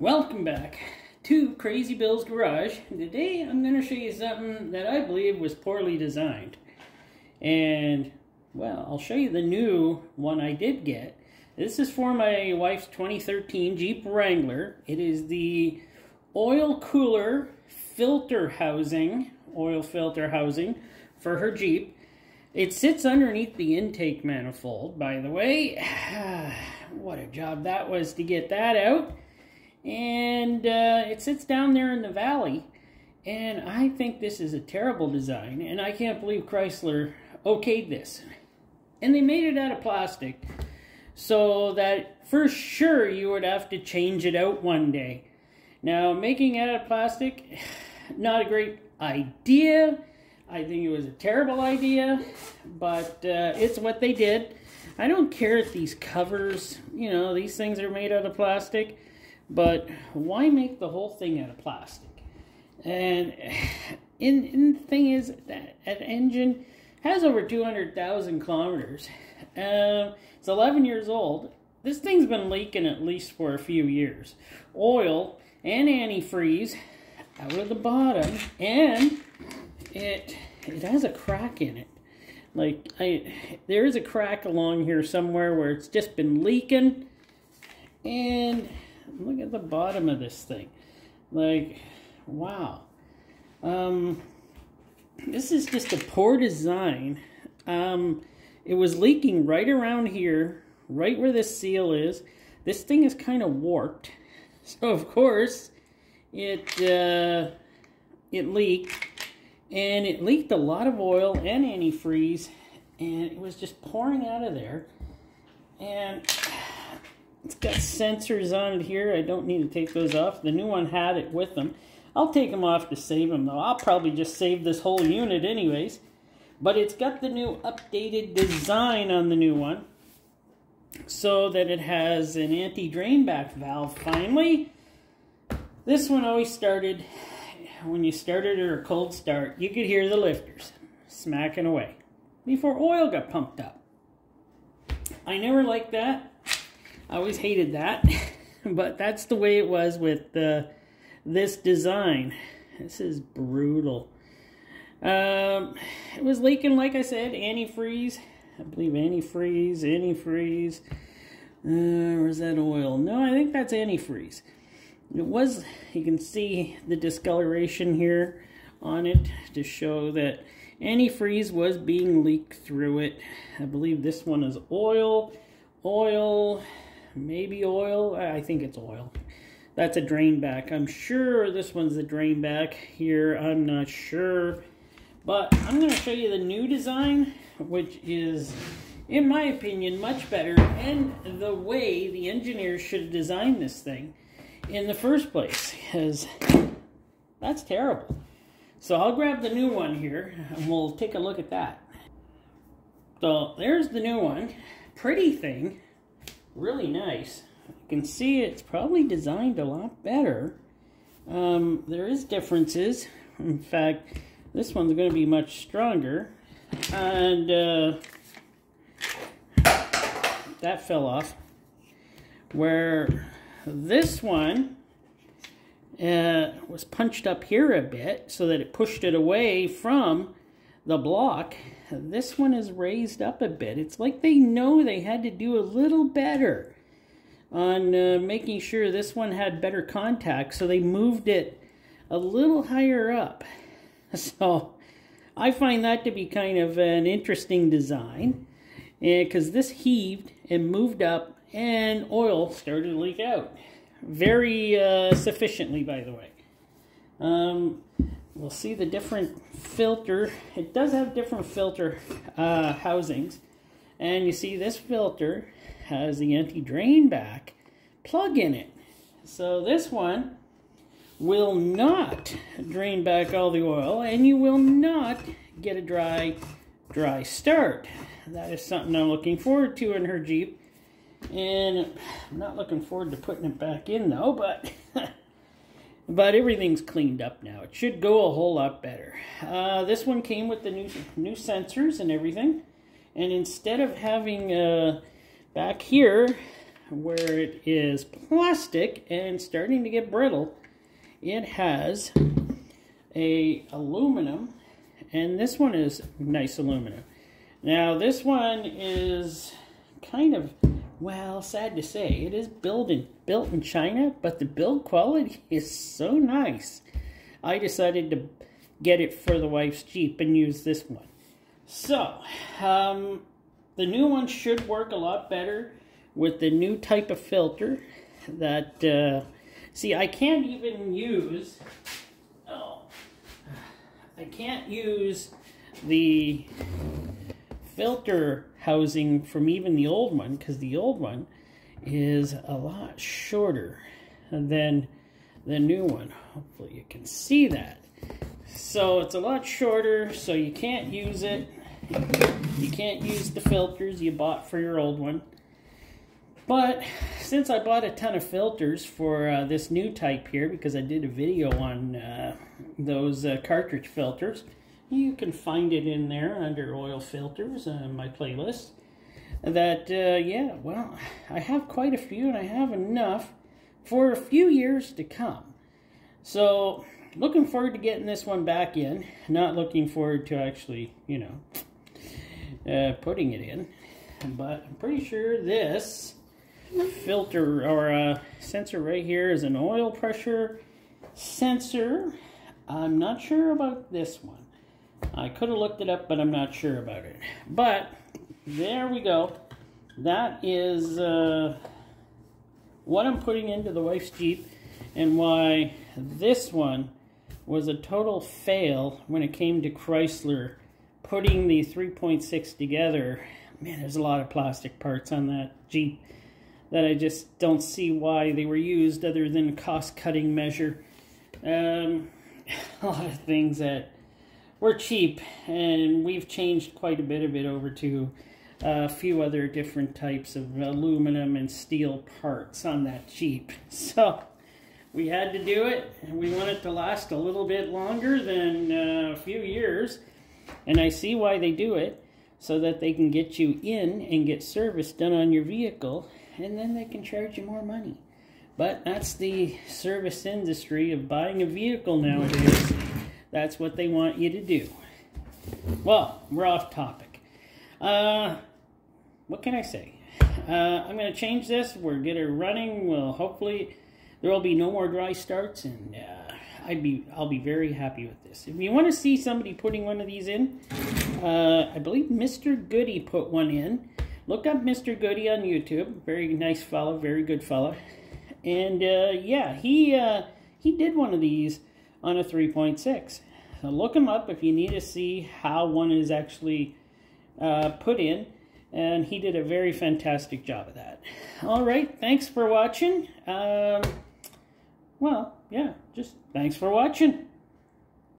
Welcome back to Crazy Bill's Garage. Today I'm going to show you something that I believe was poorly designed. And, well, I'll show you the new one I did get. This is for my wife's 2013 Jeep Wrangler. It is the oil cooler filter housing, oil filter housing for her Jeep. It sits underneath the intake manifold, by the way. what a job that was to get that out and uh, it sits down there in the valley. And I think this is a terrible design, and I can't believe Chrysler okayed this. And they made it out of plastic, so that for sure you would have to change it out one day. Now, making it out of plastic, not a great idea. I think it was a terrible idea, but uh, it's what they did. I don't care if these covers, you know, these things are made out of plastic. But why make the whole thing out of plastic? And, in, and the thing is that an engine has over 200,000 kilometers. Uh, it's 11 years old. This thing's been leaking at least for a few years. Oil and antifreeze out of the bottom, and it it has a crack in it. Like I, there is a crack along here somewhere where it's just been leaking, and look at the bottom of this thing. Like, wow. Um, this is just a poor design. Um, it was leaking right around here, right where this seal is. This thing is kind of warped. So, of course, it, uh, it leaked. And it leaked a lot of oil and antifreeze. And it was just pouring out of there. And it's got sensors on it here. I don't need to take those off. The new one had it with them. I'll take them off to save them, though. I'll probably just save this whole unit anyways. But it's got the new updated design on the new one. So that it has an anti-drain back valve, finally. This one always started, when you started or a cold start, you could hear the lifters smacking away before oil got pumped up. I never liked that. I always hated that, but that's the way it was with this design. This is brutal. Um, it was leaking, like I said, antifreeze. I believe antifreeze, antifreeze. Uh, that oil? No, I think that's antifreeze. It was, you can see the discoloration here on it to show that antifreeze was being leaked through it. I believe this one is oil, oil, maybe oil. I think it's oil. That's a drain back. I'm sure this one's the drain back here. I'm not sure. But I'm going to show you the new design, which is, in my opinion, much better. And the way the engineers should have designed this thing in the first place. Because that's terrible. So I'll grab the new one here, and we'll take a look at that. So there's the new one. Pretty thing really nice. You can see it's probably designed a lot better. Um, there is differences. In fact, this one's going to be much stronger. And uh, that fell off. Where this one uh, was punched up here a bit so that it pushed it away from the block this one is raised up a bit. It's like they know they had to do a little better on uh, making sure this one had better contact, so they moved it a little higher up. So I find that to be kind of an interesting design because this heaved and moved up and oil started to leak out. Very uh, sufficiently, by the way. Um, we'll see the different filter. It does have different filter uh, housings. And you see this filter has the anti-drain back plug in it. So this one will not drain back all the oil and you will not get a dry, dry start. That is something I'm looking forward to in her Jeep. And I'm not looking forward to putting it back in though, but But everything's cleaned up now. It should go a whole lot better. Uh, this one came with the new, new sensors and everything. And instead of having uh, back here where it is plastic and starting to get brittle, it has a aluminum, and this one is nice aluminum. Now this one is kind of, well, sad to say, it is built in, built in China, but the build quality is so nice. I decided to get it for the wife's Jeep and use this one. So, um, the new one should work a lot better with the new type of filter that, uh, see, I can't even use, oh, I can't use the filter housing from even the old one because the old one is a lot shorter than the new one. Hopefully you can see that. So it's a lot shorter, so you can't use it. You can't use the filters you bought for your old one. But since I bought a ton of filters for uh, this new type here, because I did a video on uh, those uh, cartridge filters, you can find it in there under oil filters on my playlist. That, uh, yeah, well, I have quite a few and I have enough for a few years to come. So, looking forward to getting this one back in. Not looking forward to actually, you know, uh, putting it in. But I'm pretty sure this filter or uh, sensor right here is an oil pressure sensor. I'm not sure about this one. I could have looked it up, but I'm not sure about it. But there we go. That is uh, what I'm putting into the wife's Jeep and why this one was a total fail when it came to Chrysler putting the 3.6 together. Man, there's a lot of plastic parts on that Jeep that I just don't see why they were used other than cost-cutting measure. Um, a lot of things that were cheap, and we've changed quite a bit of it over to a few other different types of aluminum and steel parts on that Jeep. So we had to do it, and we want it to last a little bit longer than uh, a few years. And I see why they do it, so that they can get you in and get service done on your vehicle, and then they can charge you more money. But that's the service industry of buying a vehicle nowadays. That's what they want you to do. Well, we're off topic. Uh, what can I say? Uh, I'm going to change this. We're get it running. Well, hopefully there will be no more dry starts, and uh, I'd be I'll be very happy with this. If you want to see somebody putting one of these in, uh, I believe Mr. Goody put one in. Look up Mr. Goody on YouTube. Very nice fellow, very good fellow. And uh, yeah, he uh, he did one of these on a 3.6. So look him up if you need to see how one is actually uh, put in. And he did a very fantastic job of that. All right, thanks for watching. Um, well, yeah, just thanks for watching.